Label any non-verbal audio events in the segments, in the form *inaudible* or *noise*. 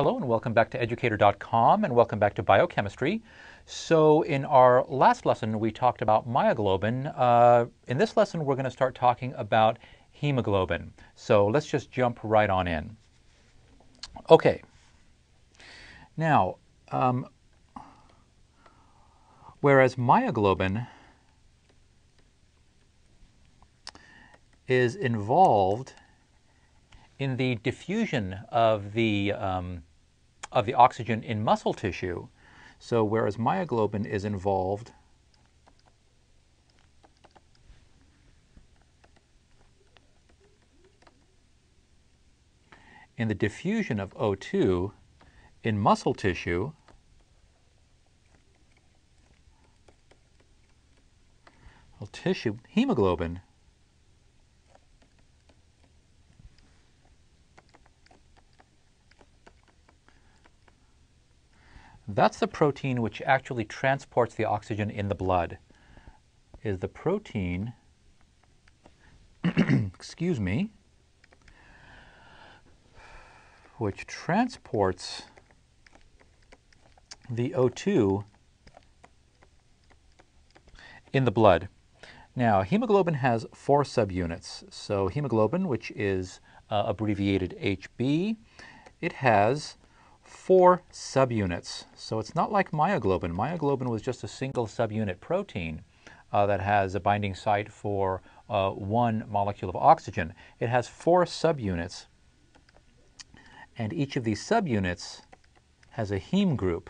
Hello and welcome back to educator.com and welcome back to biochemistry. So in our last lesson we talked about myoglobin. Uh, in this lesson we're going to start talking about hemoglobin. So let's just jump right on in. Okay. Now, um, whereas myoglobin is involved in the diffusion of the, um, of the oxygen in muscle tissue. So whereas myoglobin is involved in the diffusion of O2 in muscle tissue, well, tissue hemoglobin That's the protein which actually transports the oxygen in the blood, is the protein, *clears throat* excuse me, which transports the O2 in the blood. Now, hemoglobin has four subunits. So hemoglobin, which is uh, abbreviated HB, it has four subunits. So it's not like myoglobin. Myoglobin was just a single subunit protein uh, that has a binding site for uh, one molecule of oxygen. It has four subunits, and each of these subunits has a heme group.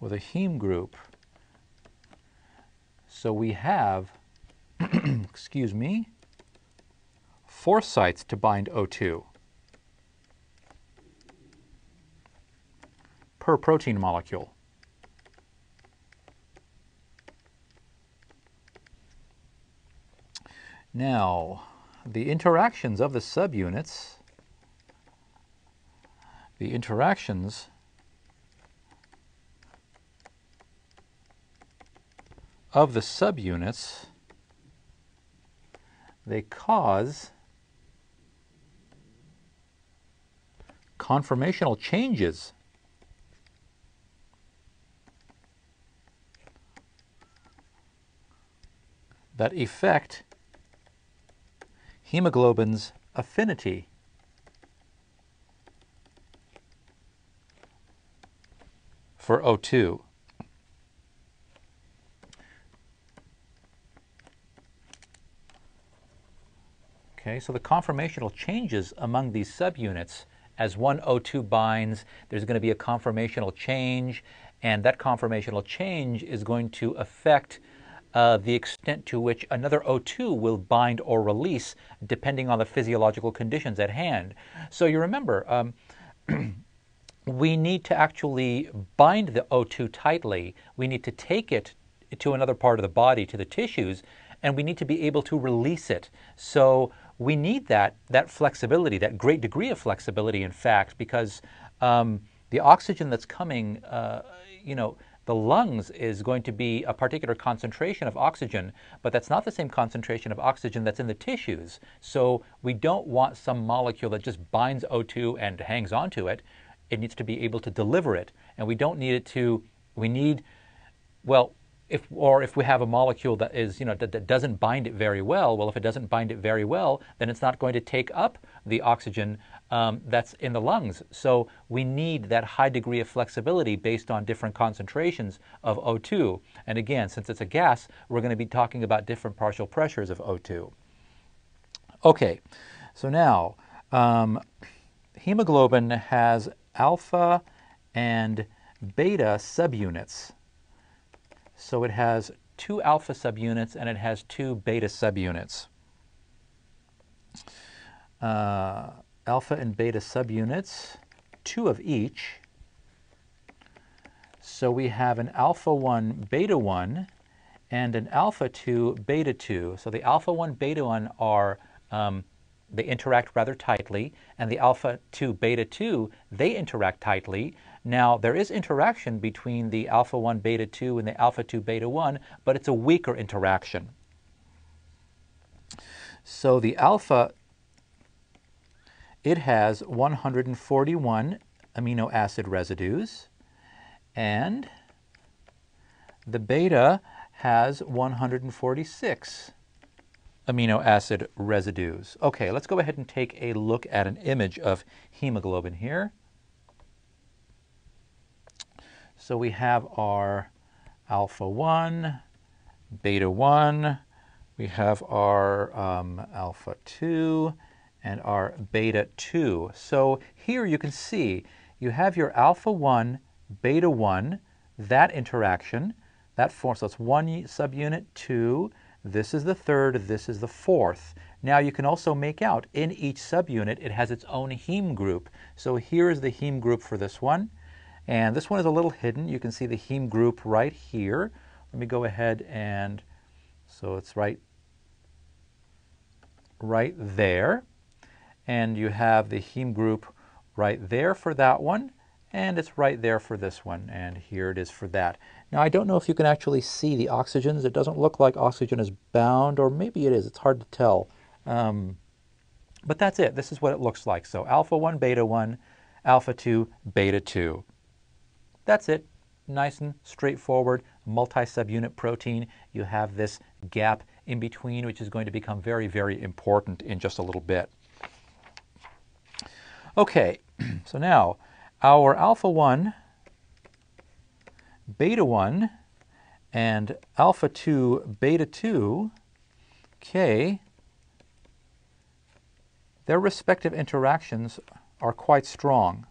With a heme group, so we have, *clears throat* excuse me, four sites to bind O2. Per protein molecule. Now, the interactions of the subunits, the interactions of the subunits, they cause conformational changes that affect hemoglobin's affinity. for O2. Okay, so the conformational changes among these subunits as one O2 binds, there's going to be a conformational change, and that conformational change is going to affect uh, the extent to which another O2 will bind or release depending on the physiological conditions at hand. So you remember, um, *clears throat* we need to actually bind the O2 tightly. We need to take it to another part of the body, to the tissues, and we need to be able to release it. So we need that, that flexibility, that great degree of flexibility, in fact, because um, the oxygen that's coming, uh, you know, the lungs is going to be a particular concentration of oxygen, but that's not the same concentration of oxygen that's in the tissues. So we don't want some molecule that just binds O2 and hangs onto it. It needs to be able to deliver it. And we don't need it to, we need, well, if, or if we have a molecule that is, you know, that, that, doesn't bind it very well, well, if it doesn't bind it very well, then it's not going to take up the oxygen um, that's in the lungs. So we need that high degree of flexibility based on different concentrations of O2. And again, since it's a gas, we're going to be talking about different partial pressures of O2. Okay, so now um, hemoglobin has alpha and beta subunits. So it has two alpha subunits and it has two beta subunits. Uh, alpha and beta subunits, two of each. So we have an alpha 1, beta 1, and an alpha 2, beta 2. So the alpha 1, beta 1 are, um, they interact rather tightly, and the alpha 2, beta 2, they interact tightly. Now, there is interaction between the alpha 1 beta 2 and the alpha 2 beta 1, but it's a weaker interaction. So the alpha it has 141 amino acid residues, and the beta has 146 amino acid residues. Okay, let's go ahead and take a look at an image of hemoglobin here. So we have our alpha 1, beta 1, we have our um, alpha 2, and our beta 2. So here you can see you have your alpha 1, beta 1, that interaction, that forms, so it's one subunit, two, this is the third, this is the fourth. Now you can also make out in each subunit it has its own heme group. So here is the heme group for this one. And this one is a little hidden. You can see the heme group right here. Let me go ahead and, so it's right, right there and you have the heme group right there for that one, and it's right there for this one, and here it is for that. Now, I don't know if you can actually see the oxygens. It doesn't look like oxygen is bound, or maybe it is. It's hard to tell. Um, but that's it. This is what it looks like. So alpha 1, beta 1, alpha 2, beta 2. That's it. Nice and straightforward, multi-subunit protein. You have this gap in between, which is going to become very, very important in just a little bit. Okay, *clears throat* so now our alpha 1, beta 1, and alpha 2, beta 2, k, their respective interactions are quite strong.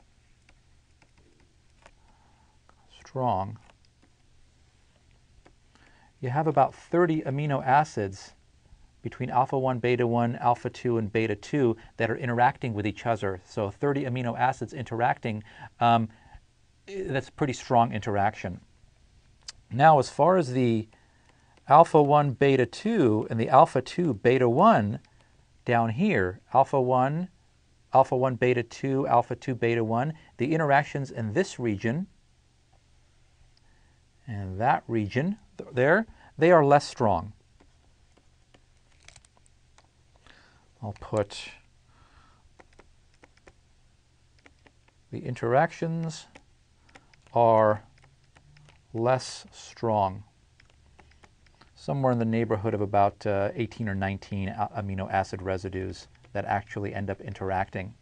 Strong. You have about 30 amino acids between alpha 1, beta 1, alpha 2, and beta 2 that are interacting with each other. So 30 amino acids interacting, um, that's pretty strong interaction. Now, as far as the alpha 1, beta 2, and the alpha 2, beta 1 down here, alpha 1, alpha 1, beta 2, alpha 2, beta 1, the interactions in this region and that region there, they are less strong. I'll put the interactions are less strong, somewhere in the neighborhood of about uh, 18 or 19 amino acid residues that actually end up interacting.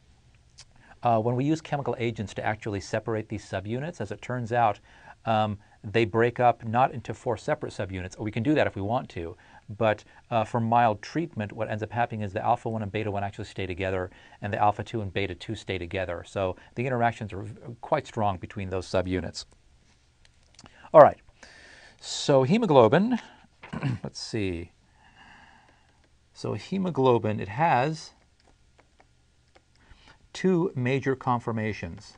Uh, when we use chemical agents to actually separate these subunits, as it turns out, um, they break up not into four separate subunits. We can do that if we want to, but uh, for mild treatment, what ends up happening is the alpha 1 and beta 1 actually stay together, and the alpha 2 and beta 2 stay together. So the interactions are quite strong between those subunits. All right, so hemoglobin, *clears throat* let's see. So hemoglobin, it has two major conformations.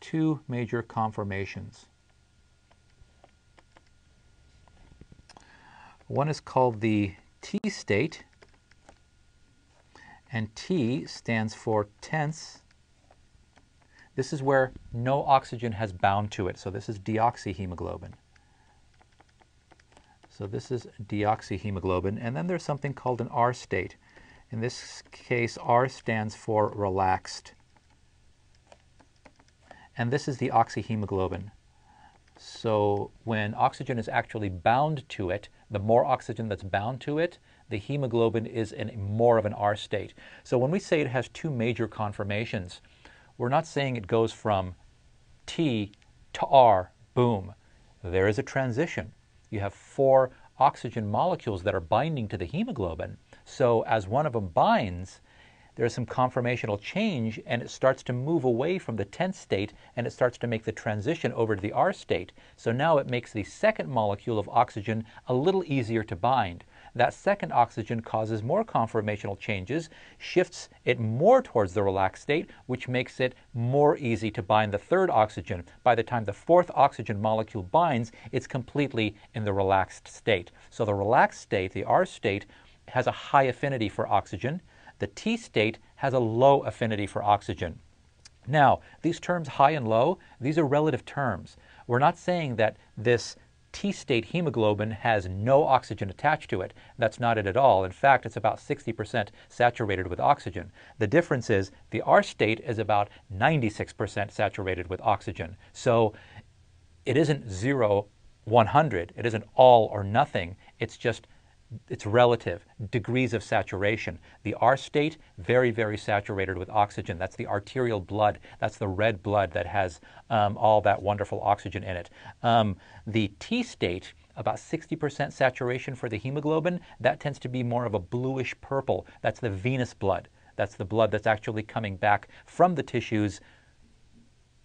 Two major conformations. One is called the T state, and T stands for tense. This is where no oxygen has bound to it, so this is deoxyhemoglobin. So this is deoxyhemoglobin, and then there's something called an R state. In this case, R stands for relaxed. And this is the oxyhemoglobin. So when oxygen is actually bound to it, the more oxygen that's bound to it, the hemoglobin is in more of an R state. So when we say it has two major conformations, we're not saying it goes from T to R, boom. There is a transition. You have four oxygen molecules that are binding to the hemoglobin. So as one of them binds, there's some conformational change and it starts to move away from the tense state and it starts to make the transition over to the R state. So now it makes the second molecule of oxygen a little easier to bind. That second oxygen causes more conformational changes, shifts it more towards the relaxed state, which makes it more easy to bind the third oxygen. By the time the fourth oxygen molecule binds, it's completely in the relaxed state. So the relaxed state, the R state, has a high affinity for oxygen. The T state has a low affinity for oxygen. Now, these terms high and low, these are relative terms. We're not saying that this T state hemoglobin has no oxygen attached to it. That's not it at all. In fact, it's about 60% saturated with oxygen. The difference is the R state is about 96% saturated with oxygen. So it isn't zero, 100. It isn't all or nothing. It's just it's relative, degrees of saturation. The R state, very, very saturated with oxygen. That's the arterial blood. That's the red blood that has um, all that wonderful oxygen in it. Um, the T state, about 60% saturation for the hemoglobin, that tends to be more of a bluish purple. That's the venous blood. That's the blood that's actually coming back from the tissues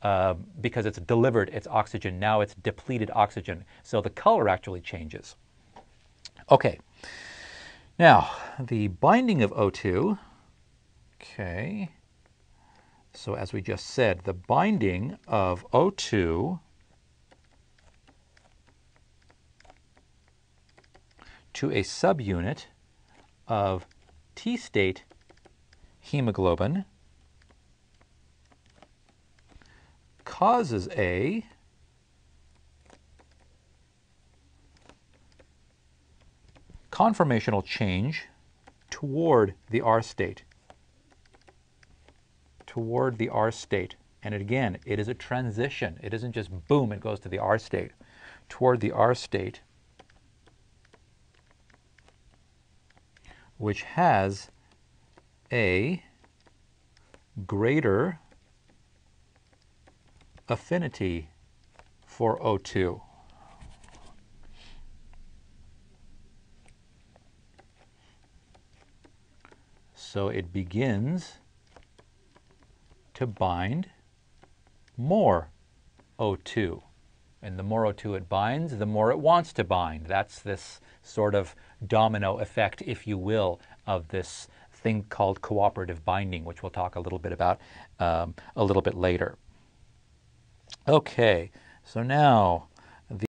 uh, because it's delivered its oxygen. Now it's depleted oxygen. So the color actually changes. Okay. Now, the binding of O2, okay, so as we just said, the binding of O2 to a subunit of T-state hemoglobin causes a conformational change toward the R state. Toward the R state. And again, it is a transition. It isn't just boom, it goes to the R state. Toward the R state, which has a greater affinity for O2. So it begins to bind more O2. And the more O2 it binds, the more it wants to bind. That's this sort of domino effect, if you will, of this thing called cooperative binding, which we'll talk a little bit about um, a little bit later. Okay, so now